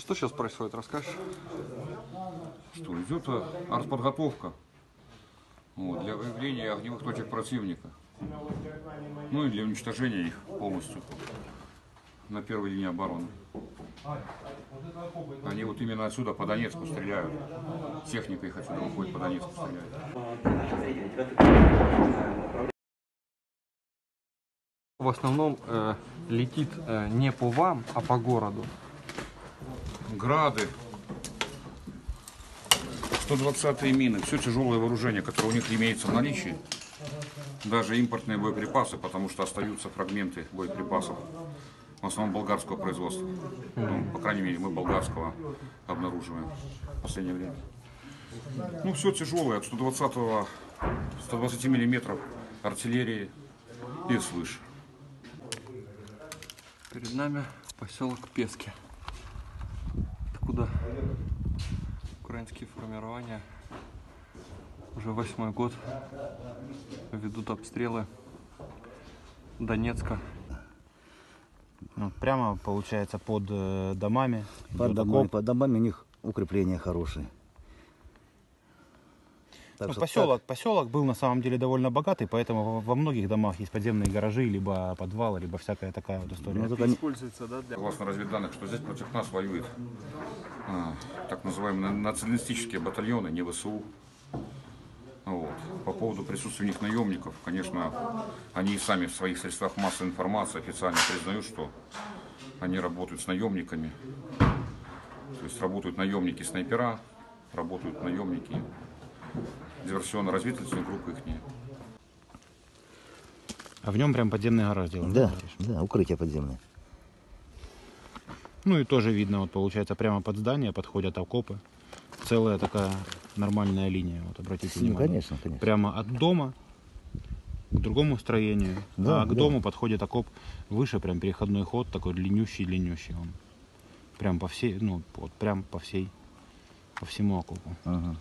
Что сейчас происходит, расскажешь? Что идет э, артподготовка вот, для выявления огневых точек противника. Ну и для уничтожения их полностью на первой линии обороны. Они вот именно отсюда по Донецку стреляют. Техника их отсюда выходит по Донецку стреляет. В основном э, летит э, не по вам, а по городу. Грады, 120-е мины, все тяжелое вооружение, которое у них имеется в наличии. Даже импортные боеприпасы, потому что остаются фрагменты боеприпасов. В основном болгарского производства. Ну, по крайней мере, мы болгарского обнаруживаем в последнее время. Ну, все тяжелое, от 120 120 миллиметров артиллерии и свыше. Перед нами поселок Пески. Украинские формирования уже восьмой год ведут обстрелы Донецка. Ну, прямо получается под э, домами. Под домами, под домами у них укрепления хорошие. Так Ну, что поселок, поселок был на самом деле довольно богатый, поэтому во, во многих домах есть подземные гаражи, либо подвалы, либо всякая такая вот так, история. ну, только они- Используется, да, для... Согласно разведданных, что здесь против нас воюют а, так называемые националистические батальоны, не ВСУ. Вот. По поводу присутствия у них наемников, конечно, они и сами в своих средствах массовой информации официально признают, что они работают с наемниками. То есть работают наемники-снайпера, работают наемники диверсионно-разведывательные группы их. А в нем прям подземный гараж сделан. Да, да, укрытие подземное. Ну и тоже видно, вот получается, прямо под здание подходят окопы. Целая такая нормальная линия, вот обратите Ну, внимание. конечно, конечно. Прямо от дома к другому строению, Да, а к да. дому подходит окоп выше, прям переходной ход такой длиннющий-длиннющий он. Прям по всей, ну, вот прям по всей, по всему окопу. Ага.